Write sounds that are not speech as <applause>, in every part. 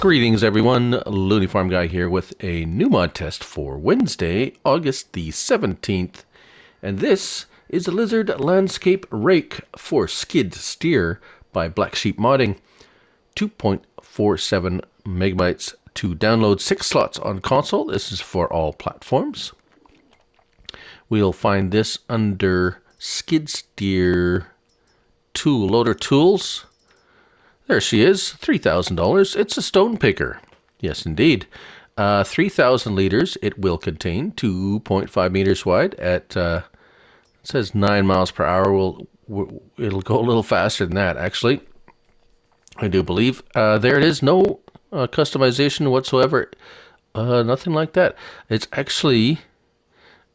Greetings everyone, Looney Farm Guy here with a new mod test for Wednesday, August the 17th. And this is a Lizard Landscape Rake for Skid Steer by Black Sheep Modding. 2.47 megabytes to download, 6 slots on console. This is for all platforms. We'll find this under Skid Steer Tool Loader Tools there she is, $3,000. It's a stone picker. Yes, indeed. Uh, 3,000 liters. It will contain 2.5 meters wide at, uh, it says 9 miles per hour. Will It'll go a little faster than that, actually. I do believe. Uh, there it is. No uh, customization whatsoever. Uh, nothing like that. It's actually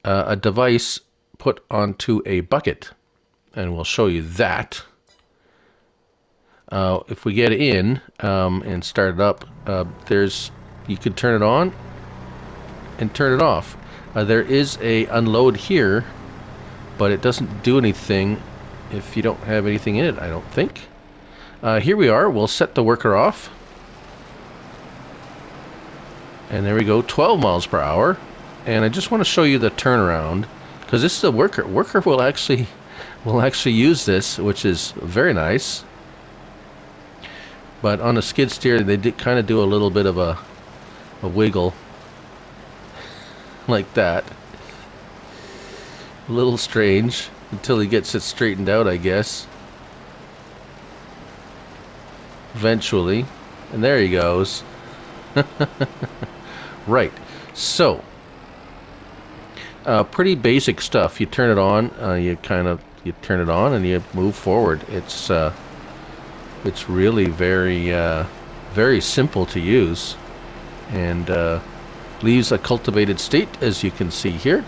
uh, a device put onto a bucket. And we'll show you that. Uh, if we get in um, and start it up, uh, there's you can turn it on and turn it off. Uh, there is a unload here, but it doesn't do anything if you don't have anything in it. I don't think. Uh, here we are. We'll set the worker off, and there we go, 12 miles per hour. And I just want to show you the turnaround because this is a worker. Worker will actually <laughs> will actually use this, which is very nice. But on a skid steer, they kind of do a little bit of a, a wiggle. Like that. A little strange until he gets it straightened out, I guess. Eventually. And there he goes. <laughs> right. So, uh, pretty basic stuff. You turn it on, uh, you kind of you turn it on, and you move forward. It's uh, it's really very, uh, very simple to use and uh, leaves a cultivated state as you can see here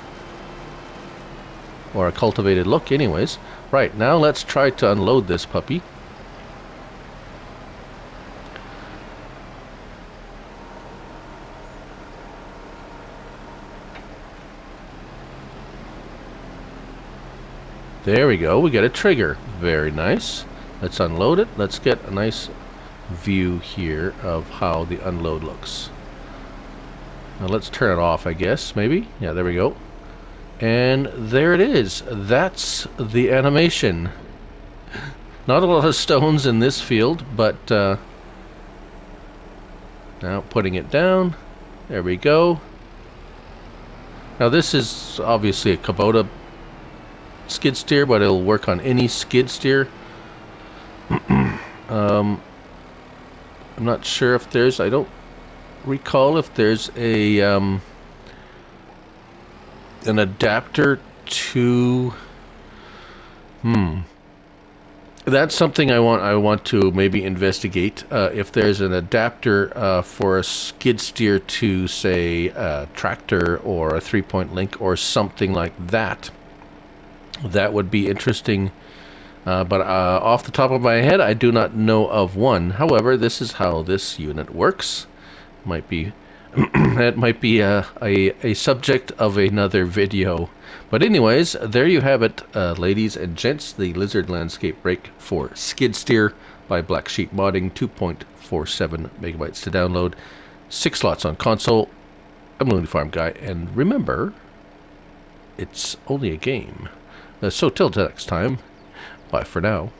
or a cultivated look anyways. Right, now let's try to unload this puppy. There we go, we get a trigger. Very nice. Let's unload it. Let's get a nice view here of how the unload looks. Now let's turn it off, I guess, maybe. Yeah, there we go. And there it is. That's the animation. <laughs> Not a lot of stones in this field, but uh, now putting it down. There we go. Now this is obviously a Kubota skid steer, but it'll work on any skid steer. Um, I'm not sure if there's, I don't recall if there's a um, an adapter to hmm. That's something I want I want to maybe investigate uh, if there's an adapter uh, for a skid steer to say a tractor or a three point link or something like that. That would be interesting uh, but uh, off the top of my head, I do not know of one. However, this is how this unit works. Might be <clears throat> that might be a, a, a, subject of another video. But anyways, there you have it, uh, ladies and gents. The Lizard Landscape Rake for Skid Steer by Black Sheep Modding. 2.47 megabytes to download. Six slots on console. I'm a Looney Farm Guy. And remember, it's only a game. Uh, so till next time. Bye for now.